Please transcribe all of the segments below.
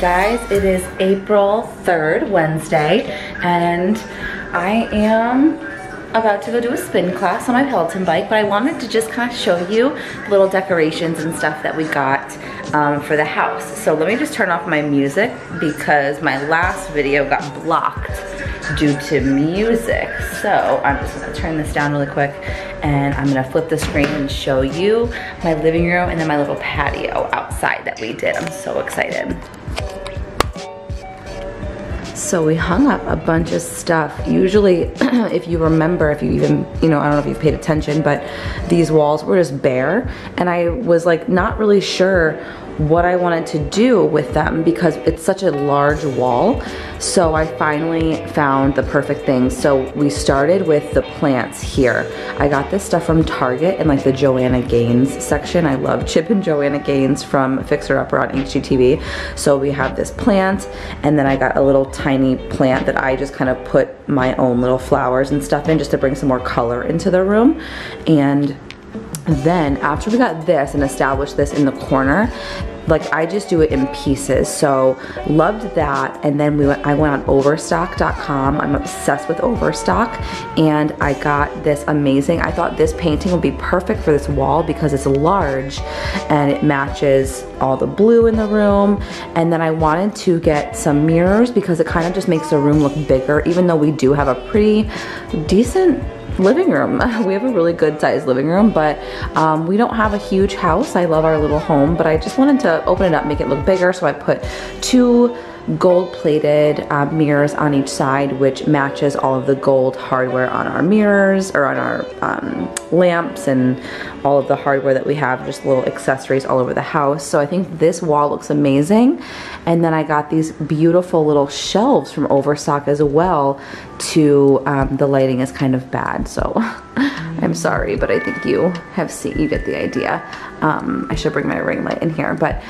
Guys. It is April 3rd, Wednesday, and I am about to go do a spin class on my Peloton bike, but I wanted to just kind of show you little decorations and stuff that we got um, for the house. So let me just turn off my music because my last video got blocked due to music. So I'm just gonna turn this down really quick and I'm gonna flip the screen and show you my living room and then my little patio outside that we did. I'm so excited. So we hung up a bunch of stuff. Usually, if you remember, if you even, you know, I don't know if you've paid attention, but these walls were just bare. And I was like not really sure what I wanted to do with them because it's such a large wall. So I finally found the perfect thing. So we started with the plants here. I got this stuff from Target in like the Joanna Gaines section. I love Chip and Joanna Gaines from Fixer Upper on HGTV. So we have this plant and then I got a little tiny plant that I just kind of put my own little flowers and stuff in just to bring some more color into the room. And then after we got this and established this in the corner, like I just do it in pieces. So loved that. And then we went, I went on overstock.com. I'm obsessed with overstock. And I got this amazing, I thought this painting would be perfect for this wall because it's large and it matches all the blue in the room. And then I wanted to get some mirrors because it kind of just makes the room look bigger, even though we do have a pretty decent living room. We have a really good sized living room, but um, we don't have a huge house. I love our little home, but I just wanted to open it up, make it look bigger. So I put two gold plated uh, mirrors on each side which matches all of the gold hardware on our mirrors or on our um, lamps and all of the hardware that we have just little accessories all over the house. So I think this wall looks amazing. And then I got these beautiful little shelves from Overstock as well to um, the lighting is kind of bad. So I'm sorry but I think you have seen you get the idea. Um, I should bring my ring light in here but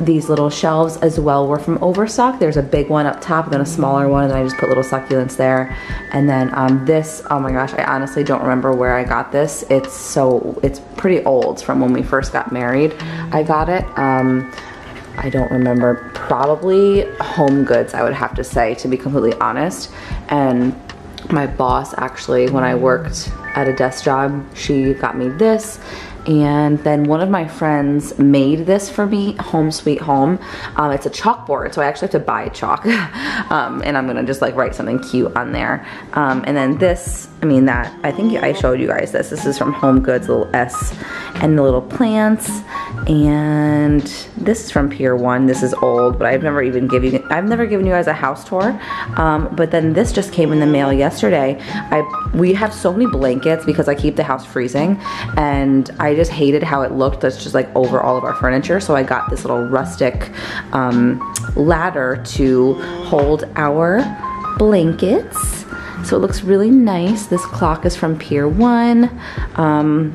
these little shelves as well were from Overstock. There's a big one up top, then a smaller one, and I just put little succulents there. And then um, this, oh my gosh, I honestly don't remember where I got this. It's so, it's pretty old from when we first got married. I got it. Um, I don't remember, probably Home Goods, I would have to say, to be completely honest. And my boss actually, when I worked at a desk job, she got me this and then one of my friends made this for me, Home Sweet Home. Um, it's a chalkboard, so I actually have to buy chalk. um, and I'm gonna just like write something cute on there. Um, and then this, I mean that, I think I showed you guys this. This is from Home Goods, little S and the little plants. And this is from Pier 1. This is old, but I've never even given you, I've never given you guys a house tour. Um, but then this just came in the mail yesterday. I We have so many blankets because I keep the house freezing and I just hated how it looked that's just like over all of our furniture. So I got this little rustic um, ladder to hold our blankets. So it looks really nice. This clock is from Pier 1. Um,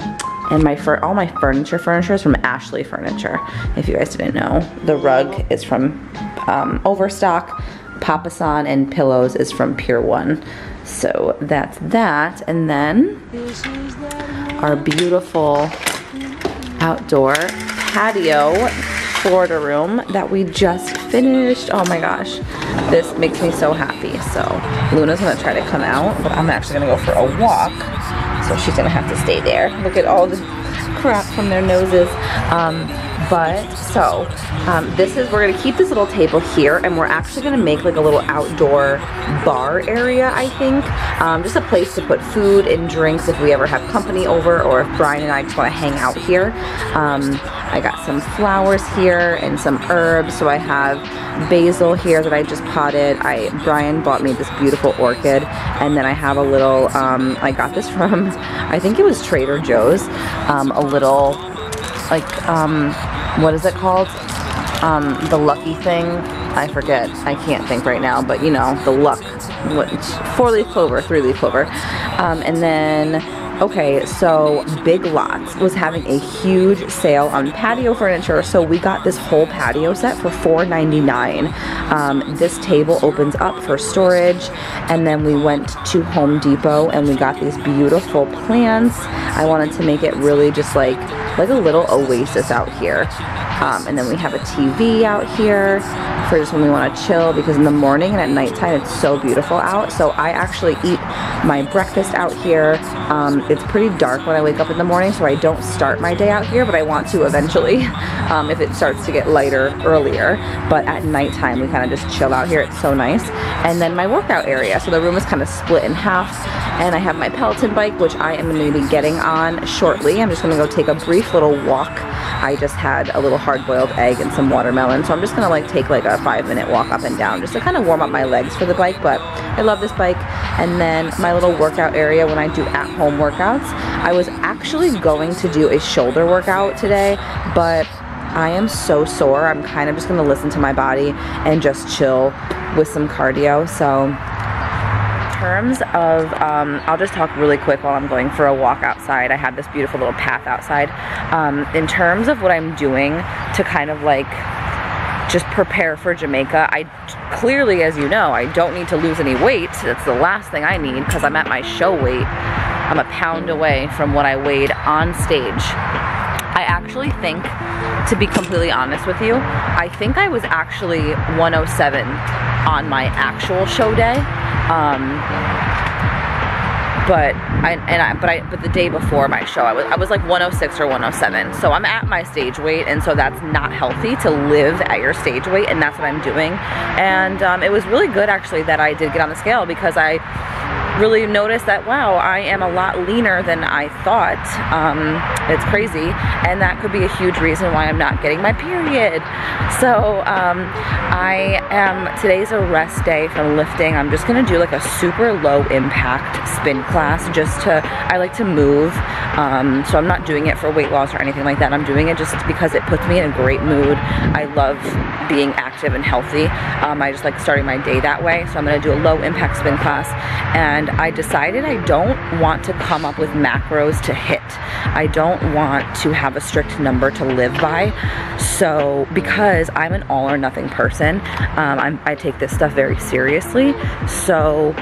and my all my furniture furniture is from Ashley Furniture, if you guys didn't know. The rug is from um, Overstock. Papasan and pillows is from Pier 1. So that's that. And then our beautiful outdoor patio Florida room that we just finished. Oh my gosh, this makes me so happy. So Luna's gonna try to come out, but I'm actually gonna go for a walk. So she's gonna have to stay there. Look at all the crap from their noses. Um, but so um, this is we're gonna keep this little table here and we're actually gonna make like a little outdoor bar area I think. Um, just a place to put food and drinks if we ever have company over or if Brian and I just want to hang out here. Um, I got some flowers here and some herbs so I have basil here that I just potted. I Brian bought me this beautiful orchid and then I have a little um, I got this from I think it was Trader Joe's um, a little like um, what is it called? Um, the lucky thing. I forget. I can't think right now, but you know, the luck. Four leaf clover, three leaf clover. Um, and then Okay, so Big Lots was having a huge sale on patio furniture, so we got this whole patio set for $4.99. Um, this table opens up for storage, and then we went to Home Depot and we got these beautiful plants. I wanted to make it really just like like a little oasis out here. Um, and then we have a TV out here for just when we want to chill because in the morning and at nighttime it's so beautiful out. So I actually eat my breakfast out here. Um, it's pretty dark when I wake up in the morning so I don't start my day out here but I want to eventually um, if it starts to get lighter earlier. But at nighttime we kind of just chill out here. It's so nice. And then my workout area. So the room is kind of split in half and I have my Peloton bike which I am going to be getting on shortly. I'm just going to go take a brief little walk. I just had a little hard-boiled egg and some watermelon so I'm just going to like take like a five minute walk up and down just to kind of warm up my legs for the bike but I love this bike and then my little workout area when I do at-home workouts. I was actually going to do a shoulder workout today but I am so sore. I'm kind of just going to listen to my body and just chill with some cardio. So terms of, um, I'll just talk really quick while I'm going for a walk outside. I have this beautiful little path outside. Um, in terms of what I'm doing to kind of like just prepare for Jamaica, I clearly, as you know, I don't need to lose any weight. That's the last thing I need because I'm at my show weight. I'm a pound away from what I weighed on stage. I actually think, to be completely honest with you, I think I was actually 107 on my actual show day. Um, but I and I but I but the day before my show I was I was like 106 or 107 so I'm at my stage weight and so that's not healthy to live at your stage weight and that's what I'm doing. And um, it was really good actually that I did get on the scale because I really noticed that, wow, I am a lot leaner than I thought. Um, it's crazy. And that could be a huge reason why I'm not getting my period. So um, I am, today's a rest day from lifting. I'm just gonna do like a super low impact spin class just to, I like to move. Um, so I'm not doing it for weight loss or anything like that. I'm doing it just because it puts me in a great mood. I love being active and healthy. Um, I just like starting my day that way. So I'm gonna do a low impact spin class. And I decided I don't want to come up with macros to hit. I don't want to have a strict number to live by. So because I'm an all or nothing person, um, i take this stuff very seriously. So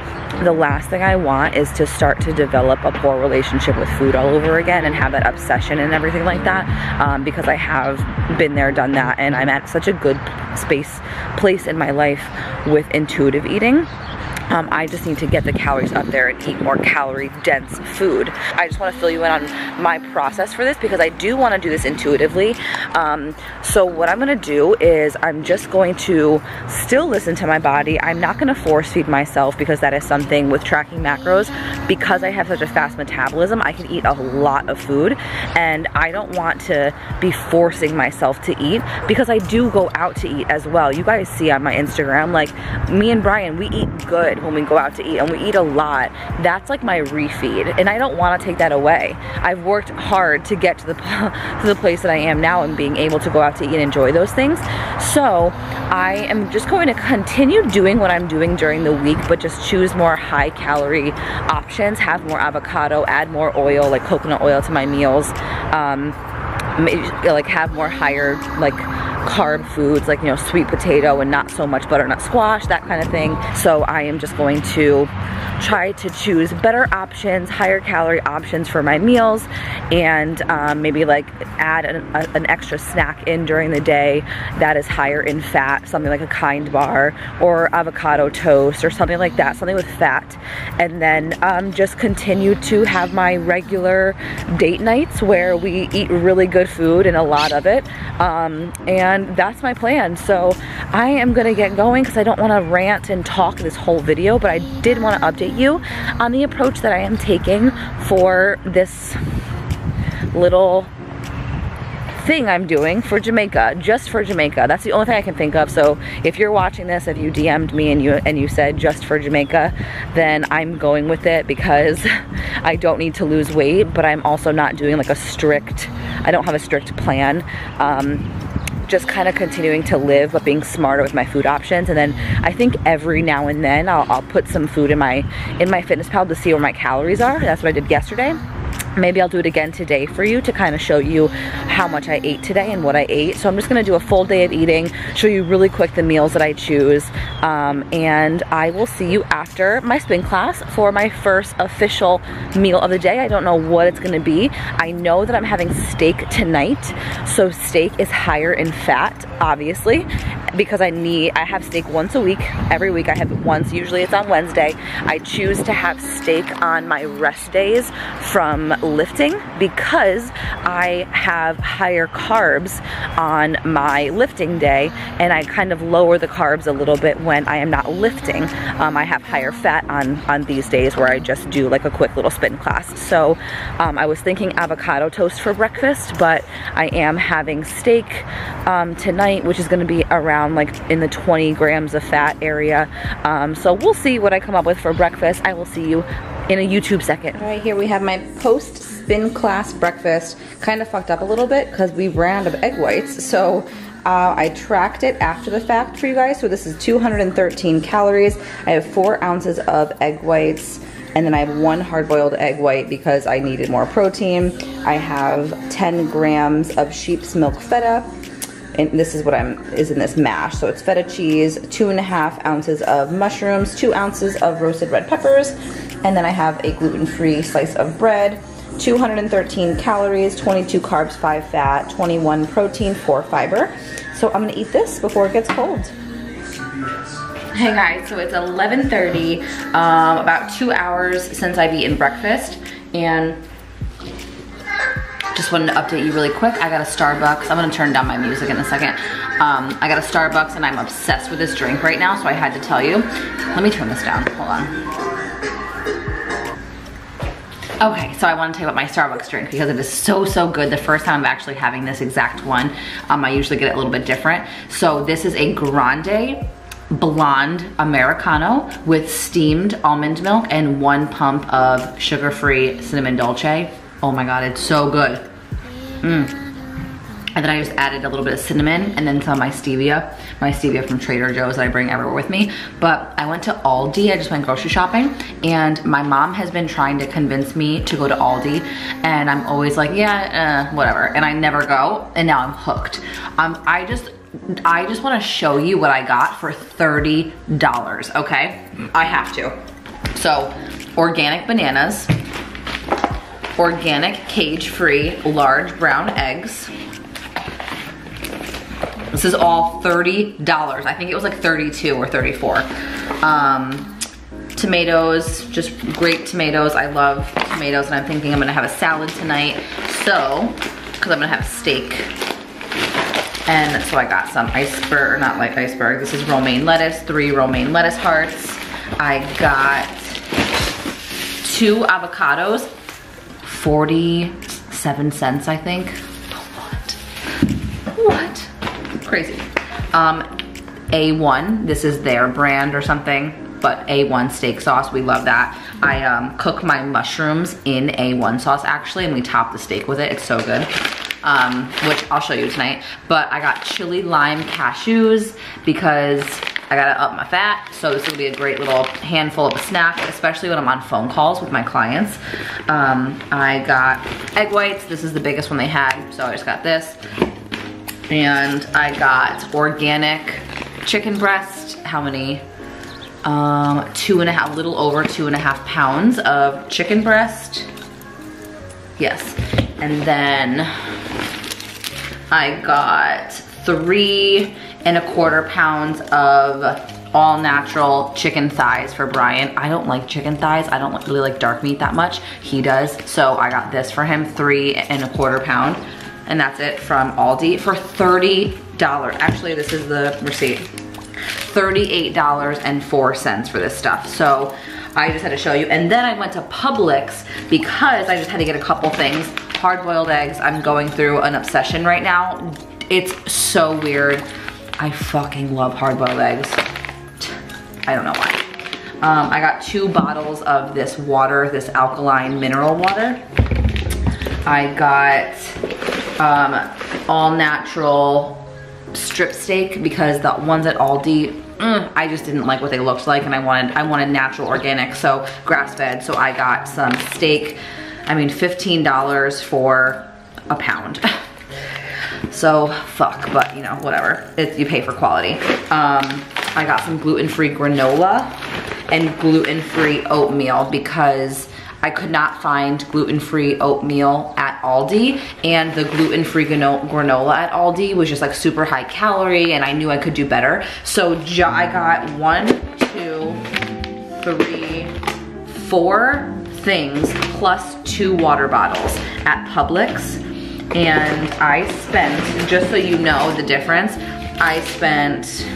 the last thing I want is to start to develop a poor relationship with food all over again and have that obsession and everything like that um, because I have been there, done that, and I'm at such a good space, place in my life with intuitive eating um, I just need to get the calories up there and eat more calorie dense food. I just want to fill you in on my process for this because I do want to do this intuitively. Um, so what I'm going to do is I'm just going to still listen to my body. I'm not going to force feed myself because that is something with tracking macros. Because I have such a fast metabolism, I can eat a lot of food and I don't want to be forcing myself to eat because I do go out to eat as well. You guys see on my Instagram, like me and Brian, we eat good when we go out to eat and we eat a lot, that's like my refeed and I don't want to take that away. I've worked hard to get to the, to the place that I am now and being able to go out to eat and enjoy those things. So I am just going to continue doing what I'm doing during the week but just choose more high calorie options, have more avocado, add more oil like coconut oil to my meals. Um, like have more higher like carb foods like, you know, sweet potato and not so much butternut squash, that kind of thing. So I am just going to try to choose better options, higher calorie options for my meals, and um, maybe like add an, a, an, extra snack in during the day that is higher in fat, something like a kind bar or avocado toast or something like that, something with fat. And then um, just continue to have my regular date nights where we eat really good food and a lot of it. Um, and that's my plan. So I am gonna get going because I don't wanna rant and talk this whole video, but I did wanna update update you on the approach that I am taking for this little thing I'm doing for Jamaica, just for Jamaica. That's the only thing I can think of. So if you're watching this, if you DM'd me and you and you said just for Jamaica, then I'm going with it because I don't need to lose weight, but I'm also not doing like a strict, I don't have a strict plan. Um, just kind of continuing to live but being smarter with my food options and then I think every now and then I'll, I'll put some food in my in MyFitnessPal to see where my calories are that's what I did yesterday Maybe I'll do it again today for you to kind of show you how much I ate today and what I ate. So I'm just gonna do a full day of eating, show you really quick the meals that I choose, um, and I will see you after my spin class for my first official meal of the day. I don't know what it's gonna be. I know that I'm having steak tonight, so steak is higher in fat, obviously, because I need, I have steak once a week. Every week I have it once, usually it's on Wednesday. I choose to have steak on my rest days from lifting because I have higher carbs on my lifting day and I kind of lower the carbs a little bit when I am not lifting. Um, I have higher fat on, on these days where I just do like a quick little spin class. So um, I was thinking avocado toast for breakfast, but I am having steak um, tonight, which is gonna be around like in the 20 grams of fat area. Um, so we'll see what I come up with for breakfast. I will see you in a YouTube second. All right, here we have my post spin class breakfast. Kind of fucked up a little bit because we ran out of egg whites. So uh, I tracked it after the fact for you guys. So this is 213 calories. I have four ounces of egg whites and then I have one hard-boiled egg white because I needed more protein. I have 10 grams of sheep's milk feta, and this is what I'm is in this mash. So it's feta cheese, two and a half ounces of mushrooms, two ounces of roasted red peppers, and then I have a gluten-free slice of bread, 213 calories, 22 carbs, 5 fat, 21 protein, 4 fiber. So I'm gonna eat this before it gets cold. Hey guys, so it's 11.30, um, about two hours since I've eaten breakfast, and just wanted to update you really quick. I got a Starbucks. I'm gonna turn down my music in a second. Um, I got a Starbucks and I'm obsessed with this drink right now, so I had to tell you. Let me turn this down, hold on. Okay, so I want to tell you about my Starbucks drink because it is so, so good. The first time I'm actually having this exact one, um, I usually get it a little bit different. So this is a grande blonde Americano with steamed almond milk and one pump of sugar-free cinnamon dolce. Oh my God, it's so good. Mm. And then I just added a little bit of cinnamon and then some of my stevia, my stevia from Trader Joe's that I bring everywhere with me. But I went to Aldi, I just went grocery shopping and my mom has been trying to convince me to go to Aldi and I'm always like, yeah, uh, whatever. And I never go and now I'm hooked. Um, I just, I just wanna show you what I got for $30, okay? I have to. So, organic bananas, organic cage-free large brown eggs. This is all $30. I think it was like 32 or 34. Um, tomatoes, just great tomatoes. I love tomatoes and I'm thinking I'm gonna have a salad tonight. So, cause I'm gonna have steak. And so I got some iceberg, not like iceberg, this is romaine lettuce, three romaine lettuce hearts. I got two avocados 47 cents, I think. Crazy. Um, A1, this is their brand or something, but A1 steak sauce, we love that. I um, cook my mushrooms in A1 sauce actually, and we top the steak with it, it's so good. Um, which I'll show you tonight. But I got chili lime cashews because I gotta up my fat, so this will be a great little handful of a snack, especially when I'm on phone calls with my clients. Um, I got egg whites. This is the biggest one they had, so I just got this. And I got organic chicken breast. How many? Um, two and a half, little over two and a half pounds of chicken breast. Yes. And then I got three and a quarter pounds of all natural chicken thighs for Brian. I don't like chicken thighs. I don't really like dark meat that much. He does. So I got this for him, three and a quarter pound. And that's it from Aldi for $30. Actually, this is the receipt. $38.04 for this stuff. So I just had to show you. And then I went to Publix because I just had to get a couple things. Hard-boiled eggs, I'm going through an obsession right now. It's so weird. I fucking love hard-boiled eggs. I don't know why. Um, I got two bottles of this water, this alkaline mineral water. I got um, all natural strip steak because the ones at Aldi, mm, I just didn't like what they looked like and I wanted I wanted natural organic, so grass fed. So I got some steak I mean, $15 for a pound. so fuck, but you know, whatever. It, you pay for quality. Um, I got some gluten-free granola and gluten-free oatmeal because I could not find gluten-free oatmeal at Aldi and the gluten-free granola at Aldi was just like super high calorie and I knew I could do better. So I got one, two, three, four things plus two water bottles at Publix. And I spent, just so you know the difference, I spent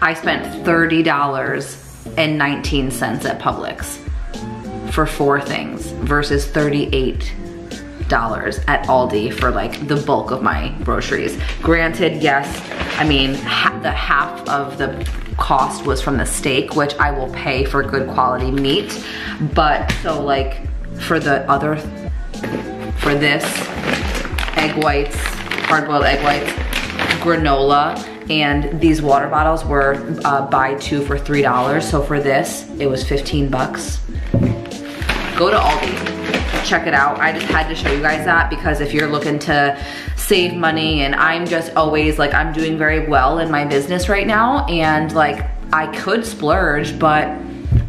I spent $30.19 at Publix for four things versus 38 dollars at Aldi for like the bulk of my groceries. Granted, yes, I mean, ha the half of the cost was from the steak, which I will pay for good quality meat. But so like for the other, for this, egg whites, hard boiled egg whites, granola, and these water bottles were uh, buy two for $3. So for this, it was 15 bucks. Go to Aldi, check it out. I just had to show you guys that because if you're looking to save money and I'm just always like, I'm doing very well in my business right now and like I could splurge, but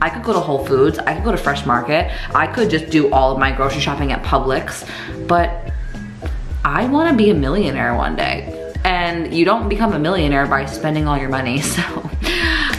I could go to Whole Foods, I could go to Fresh Market, I could just do all of my grocery shopping at Publix, but I wanna be a millionaire one day and you don't become a millionaire by spending all your money. So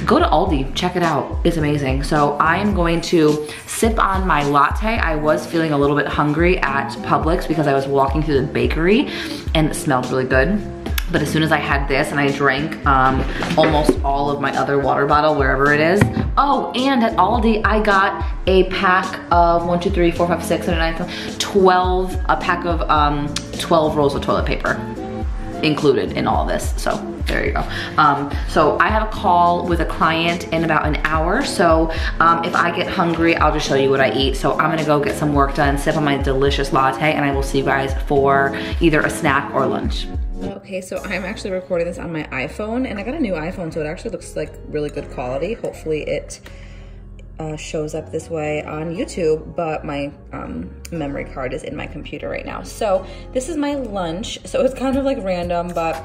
go to Aldi, check it out. It's amazing. So I am going to sip on my latte. I was feeling a little bit hungry at Publix because I was walking through the bakery and it smelled really good. But as soon as I had this and I drank um, almost all of my other water bottle, wherever it is. Oh, and at Aldi, I got a pack of one, two, three, four, five, six, seven, nine, 12, a pack of um, 12 rolls of toilet paper included in all this. So there you go. Um, so I have a call with a client in about an hour. So um, if I get hungry, I'll just show you what I eat. So I'm gonna go get some work done, sip on my delicious latte, and I will see you guys for either a snack or lunch. Okay, so I'm actually recording this on my iPhone, and I got a new iPhone, so it actually looks like really good quality. Hopefully it uh, shows up this way on YouTube, but my um, memory card is in my computer right now. So this is my lunch. So it's kind of like random, but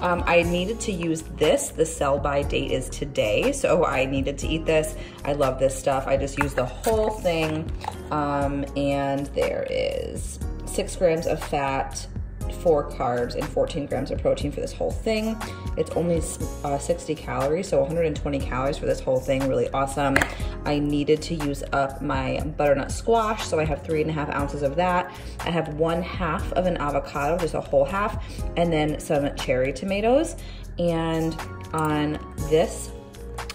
um, I needed to use this. The sell by date is today, so I needed to eat this. I love this stuff. I just used the whole thing, um, and there is six grams of fat, four carbs and 14 grams of protein for this whole thing. It's only uh, 60 calories, so 120 calories for this whole thing, really awesome. I needed to use up my butternut squash, so I have three and a half ounces of that. I have one half of an avocado, just a whole half, and then some cherry tomatoes. And on this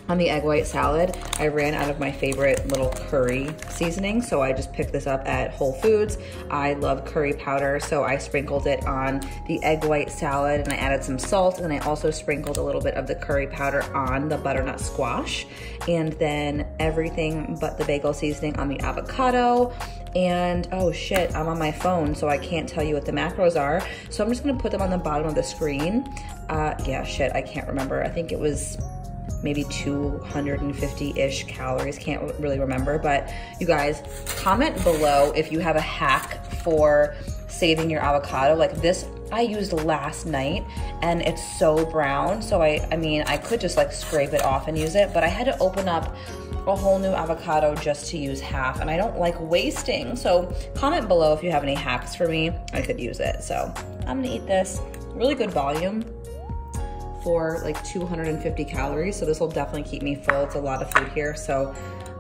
on the egg white salad, I ran out of my favorite little curry seasoning, so I just picked this up at Whole Foods. I love curry powder, so I sprinkled it on the egg white salad and I added some salt and I also sprinkled a little bit of the curry powder on the butternut squash and then everything but the bagel seasoning on the avocado and oh shit, I'm on my phone, so I can't tell you what the macros are. So I'm just gonna put them on the bottom of the screen. Uh, yeah, shit, I can't remember. I think it was maybe 250-ish calories, can't really remember, but you guys, comment below if you have a hack for saving your avocado. Like this, I used last night and it's so brown. So I, I mean, I could just like scrape it off and use it, but I had to open up a whole new avocado just to use half and I don't like wasting. So comment below if you have any hacks for me. I could use it. So I'm gonna eat this. Really good volume for like 250 calories. So this will definitely keep me full. It's a lot of food here. So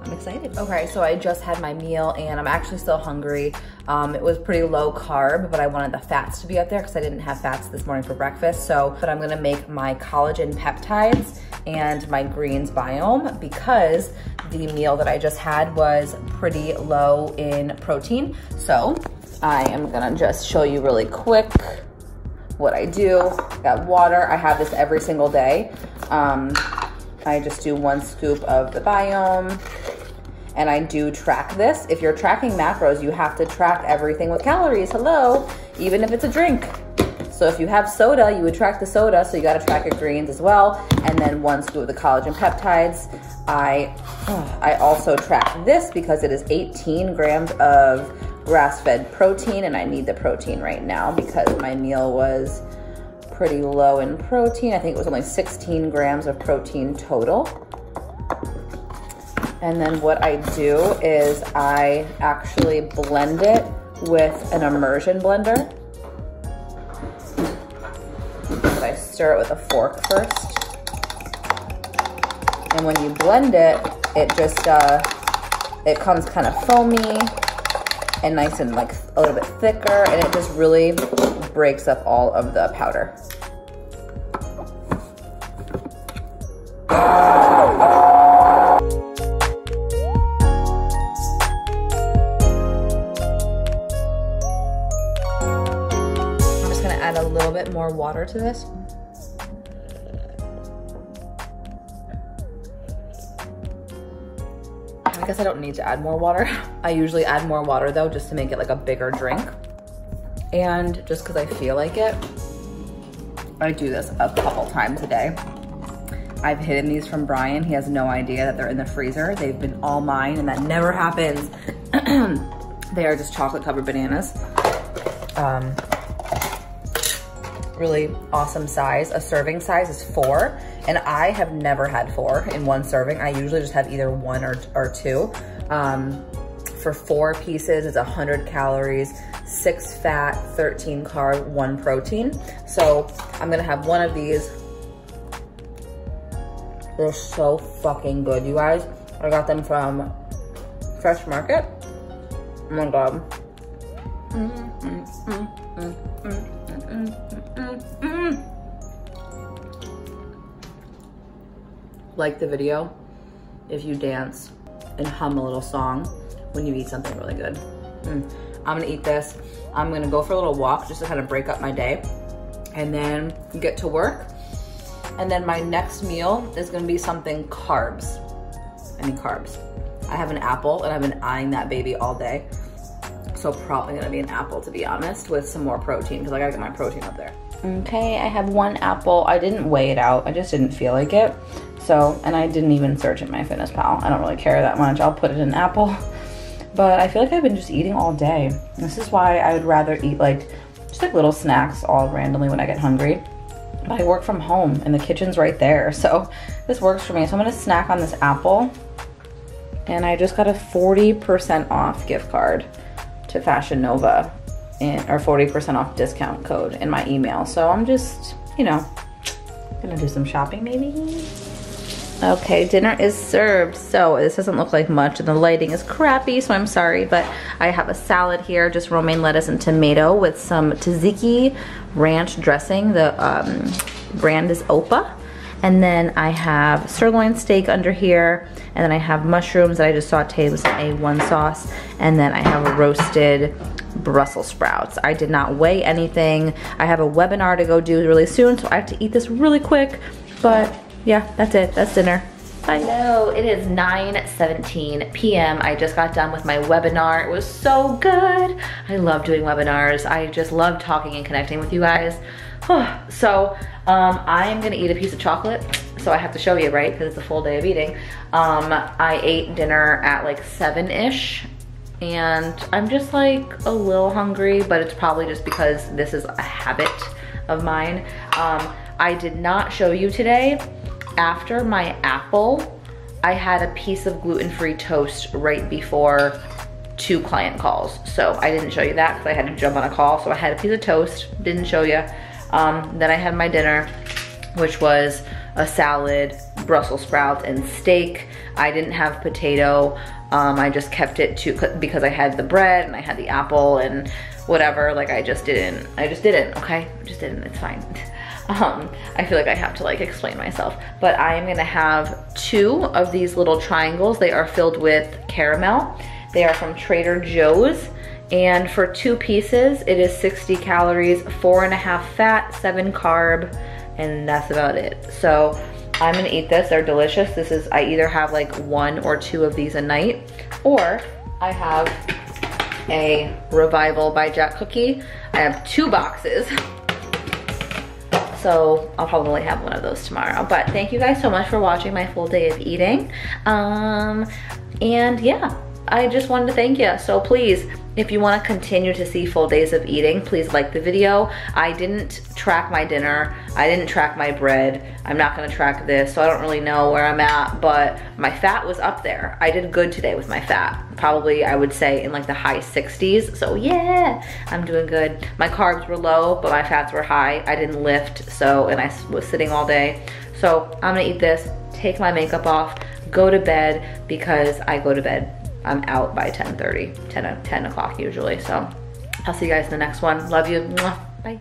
I'm excited. Okay, so I just had my meal and I'm actually still hungry. Um, it was pretty low carb, but I wanted the fats to be up there because I didn't have fats this morning for breakfast. So, but I'm gonna make my collagen peptides and my greens Biohm because the meal that I just had was pretty low in protein. So I am gonna just show you really quick what I do. Got water, I have this every single day. Um, I just do one scoop of the Biohm and I do track this. If you're tracking macros, you have to track everything with calories, hello, even if it's a drink. So if you have soda, you would track the soda, so you gotta track your greens as well. And then one scoop of the collagen peptides. I, I also track this because it is 18 grams of grass-fed protein and I need the protein right now because my meal was pretty low in protein. I think it was only 16 grams of protein total. And then what I do is I actually blend it with an immersion blender. But I stir it with a fork first. And when you blend it, it just, uh, it comes kind of foamy and nice and like a little bit thicker and it just really breaks up all of the powder. I'm just gonna add a little bit more water to this. Guess I don't need to add more water. I usually add more water though, just to make it like a bigger drink. And just cause I feel like it, I do this a couple times a day. I've hidden these from Brian. He has no idea that they're in the freezer. They've been all mine and that never happens. they are just chocolate covered bananas. Um, really awesome size. A serving size is four, and I have never had four in one serving. I usually just have either one or, or two. Um, for four pieces, it's 100 calories, six fat, 13 carb, one protein. So I'm gonna have one of these. They're so fucking good, you guys. I got them from Fresh Market. Oh my God. Mm, mm, mm, like the video if you dance and hum a little song when you eat something really good. Mm. I'm gonna eat this. I'm gonna go for a little walk just to kind of break up my day and then get to work. And then my next meal is gonna be something carbs. I need carbs. I have an apple and I've been eyeing that baby all day. So probably gonna be an apple to be honest with some more protein because I gotta get my protein up there. Okay, I have one apple. I didn't weigh it out. I just didn't feel like it. So, and I didn't even search in MyFitnessPal. I don't really care that much. I'll put it in apple. But I feel like I've been just eating all day. This is why I would rather eat like just like little snacks all randomly when I get hungry. But I work from home and the kitchen's right there. So this works for me. So I'm gonna snack on this apple. And I just got a 40% off gift card to Fashion Nova in, or 40% off discount code in my email. So I'm just, you know, gonna do some shopping maybe. Okay, dinner is served. So this doesn't look like much and the lighting is crappy, so I'm sorry, but I have a salad here, just romaine lettuce and tomato with some tzatziki ranch dressing. The um, brand is Opa. And then I have sirloin steak under here. And then I have mushrooms that I just sauteed with some A1 sauce. And then I have roasted Brussels sprouts. I did not weigh anything. I have a webinar to go do really soon, so I have to eat this really quick. But yeah, that's it. That's dinner. Bye. Hello, it is 9.17 p.m. I just got done with my webinar. It was so good. I love doing webinars. I just love talking and connecting with you guys. so um, I'm gonna eat a piece of chocolate. So I have to show you, right? Because it's a full day of eating. Um, I ate dinner at like seven-ish and I'm just like a little hungry, but it's probably just because this is a habit of mine. Um, I did not show you today after my apple, I had a piece of gluten-free toast right before two client calls. So I didn't show you that because I had to jump on a call. So I had a piece of toast, didn't show you. Um, then I had my dinner, which was a salad, Brussels sprouts, and steak. I didn't have potato. Um, I just kept it to because I had the bread and I had the apple and whatever. Like I just didn't. I just didn't. Okay, I just didn't. It's fine. Um, I feel like I have to like explain myself. But I am gonna have two of these little triangles. They are filled with caramel. They are from Trader Joe's. And for two pieces, it is 60 calories, four and a half fat, seven carb, and that's about it. So I'm gonna eat this, they're delicious. This is, I either have like one or two of these a night, or I have a Revival by Jack Cookie. I have two boxes so I'll probably have one of those tomorrow. But thank you guys so much for watching my full day of eating. Um, and yeah, I just wanted to thank you. So please, if you wanna continue to see full days of eating, please like the video. I didn't track my dinner. I didn't track my bread. I'm not gonna track this, so I don't really know where I'm at, but my fat was up there. I did good today with my fat. Probably, I would say, in like the high 60s. So yeah, I'm doing good. My carbs were low, but my fats were high. I didn't lift, so, and I was sitting all day. So I'm gonna eat this, take my makeup off, go to bed because I go to bed I'm out by 10.30, 10, 10 o'clock usually. So I'll see you guys in the next one. Love you. Bye.